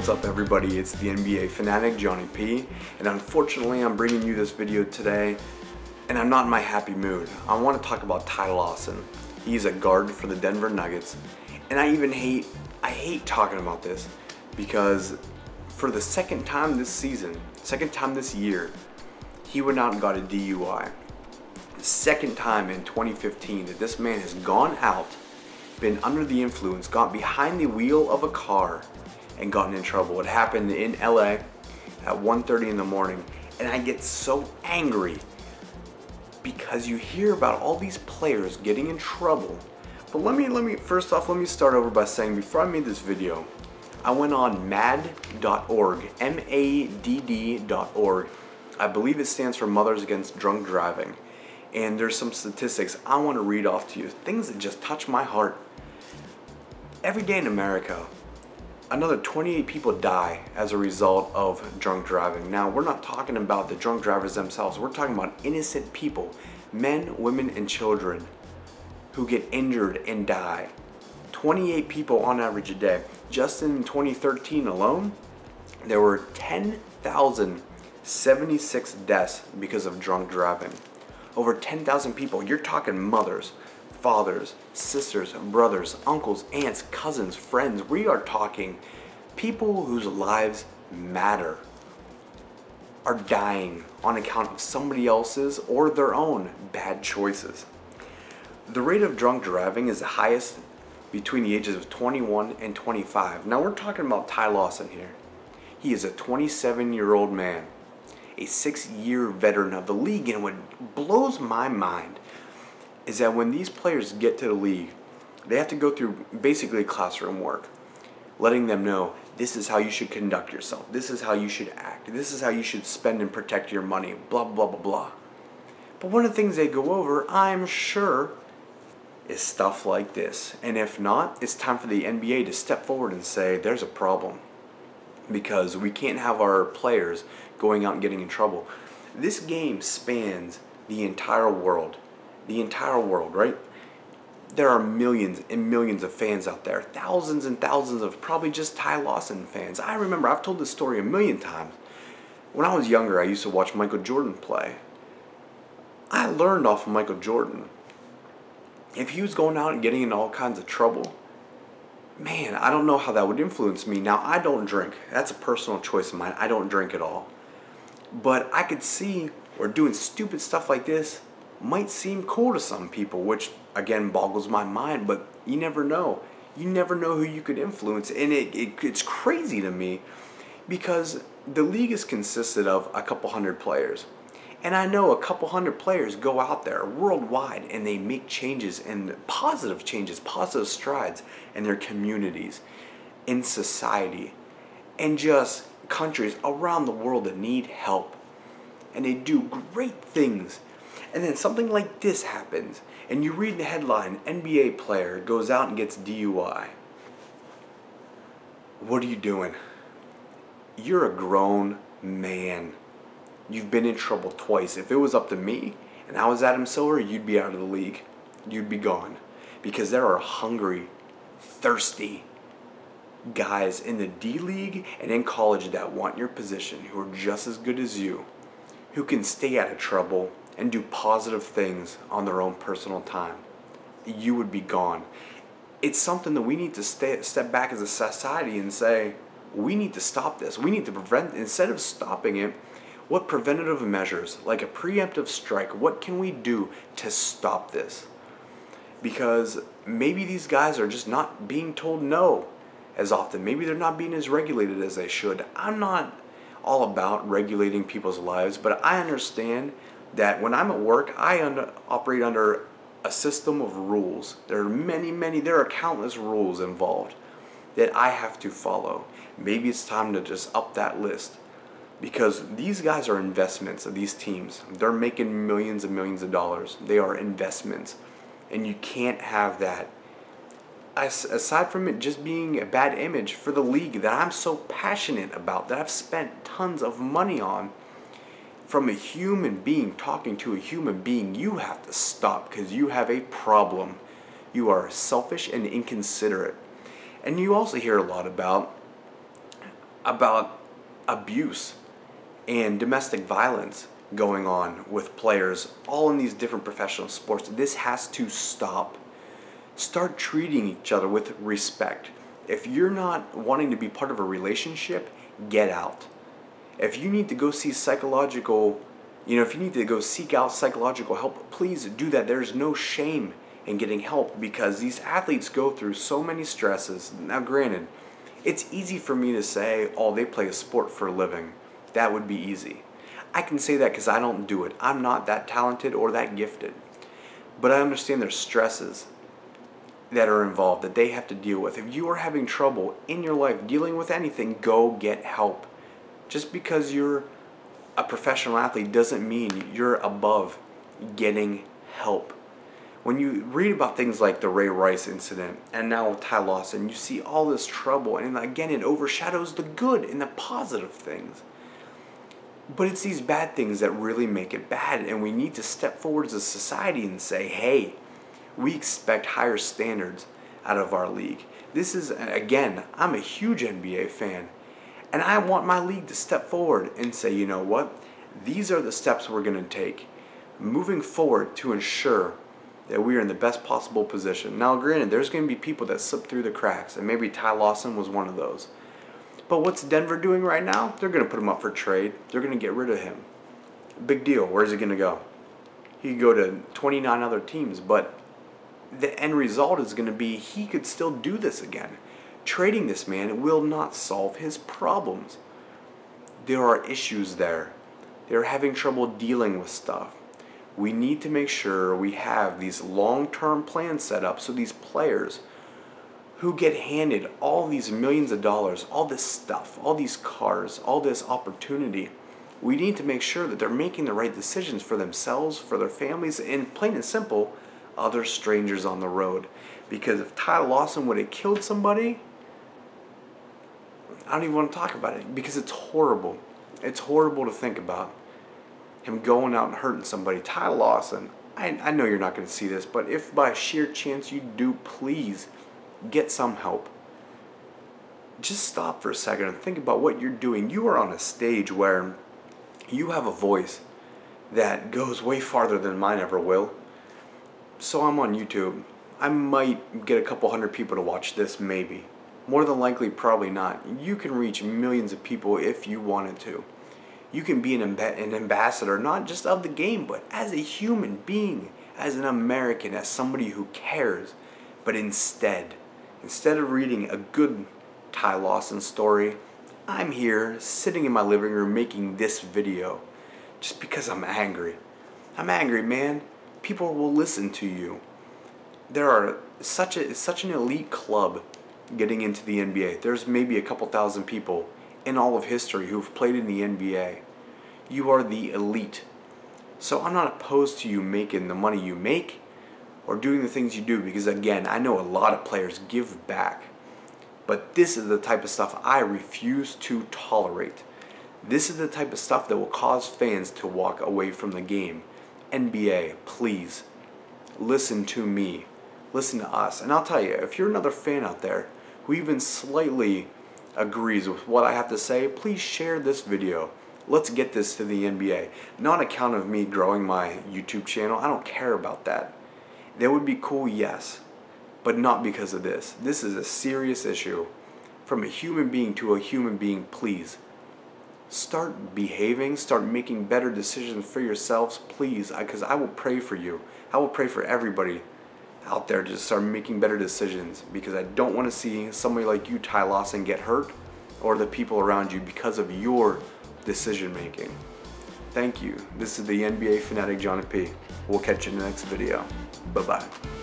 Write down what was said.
What's up everybody, it's the NBA fanatic Johnny P and unfortunately I'm bringing you this video today and I'm not in my happy mood. I want to talk about Ty Lawson. He's a guard for the Denver Nuggets and I even hate, I hate talking about this because for the second time this season, second time this year, he went out and got a DUI. The second time in 2015 that this man has gone out, been under the influence, got behind the wheel of a car and gotten in trouble. It happened in LA at 1.30 in the morning and I get so angry because you hear about all these players getting in trouble. But let me, let me, first off, let me start over by saying before I made this video, I went on MADD.org, M-A-D-D.org. I believe it stands for Mothers Against Drunk Driving. And there's some statistics I want to read off to you, things that just touch my heart. Every day in America, another 28 people die as a result of drunk driving. Now, we're not talking about the drunk drivers themselves. We're talking about innocent people, men, women, and children who get injured and die. 28 people on average a day. Just in 2013 alone, there were 10,076 deaths because of drunk driving. Over 10,000 people. You're talking mothers, fathers, sisters, brothers, uncles, aunts, cousins, friends. We are talking people whose lives matter are dying on account of somebody else's or their own bad choices. The rate of drunk driving is the highest between the ages of 21 and 25. Now we're talking about Ty Lawson here. He is a 27 year old man, a six year veteran of the league, and what blows my mind is that when these players get to the league, they have to go through basically classroom work, letting them know this is how you should conduct yourself, this is how you should act, this is how you should spend and protect your money, blah, blah, blah, blah. But one of the things they go over, I'm sure, is stuff like this. And if not, it's time for the NBA to step forward and say, there's a problem. Because we can't have our players going out and getting in trouble. This game spans the entire world the entire world, right? There are millions and millions of fans out there, thousands and thousands of probably just Ty Lawson fans. I remember, I've told this story a million times. When I was younger, I used to watch Michael Jordan play. I learned off of Michael Jordan. If he was going out and getting in all kinds of trouble, man, I don't know how that would influence me. Now, I don't drink. That's a personal choice of mine. I don't drink at all. But I could see, or doing stupid stuff like this, might seem cool to some people, which again boggles my mind, but you never know. You never know who you could influence, and it, it it's crazy to me because the league is consisted of a couple hundred players. And I know a couple hundred players go out there worldwide and they make changes and positive changes, positive strides in their communities, in society, and just countries around the world that need help. And they do great things and then something like this happens, and you read the headline NBA player goes out and gets DUI. What are you doing? You're a grown man. You've been in trouble twice. If it was up to me and I was Adam Silver, you'd be out of the league. You'd be gone. Because there are hungry, thirsty guys in the D League and in college that want your position who are just as good as you, who can stay out of trouble and do positive things on their own personal time, you would be gone. It's something that we need to stay, step back as a society and say, we need to stop this. We need to prevent, instead of stopping it, what preventative measures, like a preemptive strike, what can we do to stop this? Because maybe these guys are just not being told no as often. Maybe they're not being as regulated as they should. I'm not all about regulating people's lives, but I understand that when I'm at work, I under, operate under a system of rules. There are many, many, there are countless rules involved that I have to follow. Maybe it's time to just up that list because these guys are investments of these teams. They're making millions and millions of dollars. They are investments. And you can't have that. Aside from it just being a bad image for the league that I'm so passionate about, that I've spent tons of money on, from a human being talking to a human being, you have to stop because you have a problem. You are selfish and inconsiderate. And you also hear a lot about about abuse and domestic violence going on with players all in these different professional sports. This has to stop. Start treating each other with respect. If you're not wanting to be part of a relationship, get out. If you need to go see psychological, you know, if you need to go seek out psychological help, please do that. There's no shame in getting help because these athletes go through so many stresses. Now, granted, it's easy for me to say, oh, they play a sport for a living. That would be easy. I can say that because I don't do it. I'm not that talented or that gifted. But I understand there's stresses that are involved that they have to deal with. If you are having trouble in your life dealing with anything, go get help. Just because you're a professional athlete doesn't mean you're above getting help. When you read about things like the Ray Rice incident and now Ty Lawson, you see all this trouble, and again, it overshadows the good and the positive things. But it's these bad things that really make it bad, and we need to step forward as a society and say, hey, we expect higher standards out of our league. This is, again, I'm a huge NBA fan, and I want my league to step forward and say, you know what? These are the steps we're going to take moving forward to ensure that we are in the best possible position. Now, granted, there's going to be people that slip through the cracks, and maybe Ty Lawson was one of those. But what's Denver doing right now? They're going to put him up for trade. They're going to get rid of him. Big deal. Where's he going to go? He could go to 29 other teams, but the end result is going to be he could still do this again. Trading this man will not solve his problems. There are issues there. They're having trouble dealing with stuff. We need to make sure we have these long term plans set up so these players who get handed all these millions of dollars, all this stuff, all these cars, all this opportunity, we need to make sure that they're making the right decisions for themselves, for their families, and plain and simple, other strangers on the road. Because if Ty Lawson would have killed somebody, I don't even want to talk about it because it's horrible. It's horrible to think about him going out and hurting somebody. Ty Lawson, I, I know you're not going to see this, but if by sheer chance you do, please get some help. Just stop for a second and think about what you're doing. You are on a stage where you have a voice that goes way farther than mine ever will. So I'm on YouTube. I might get a couple hundred people to watch this, maybe. More than likely, probably not. You can reach millions of people if you wanted to. You can be an, an ambassador, not just of the game, but as a human being, as an American, as somebody who cares. But instead, Instead of reading a good Ty Lawson story, I'm here sitting in my living room making this video just because I'm angry. I'm angry, man. People will listen to you. There are such a such an elite club getting into the NBA. There's maybe a couple thousand people in all of history who've played in the NBA. You are the elite. So I'm not opposed to you making the money you make or doing the things you do because again, I know a lot of players give back. But this is the type of stuff I refuse to tolerate. This is the type of stuff that will cause fans to walk away from the game. NBA, please listen to me. Listen to us. And I'll tell you, if you're another fan out there who even slightly agrees with what I have to say, please share this video. Let's get this to the NBA. Not on account of me growing my YouTube channel. I don't care about that. That would be cool, yes, but not because of this. This is a serious issue. From a human being to a human being, please. Start behaving, start making better decisions for yourselves, please, because I will pray for you. I will pray for everybody out there to start making better decisions because I don't want to see somebody like you, Ty Lawson, get hurt or the people around you because of your decision making. Thank you. This is the NBA Fanatic Johnny P. We'll catch you in the next video. Bye bye.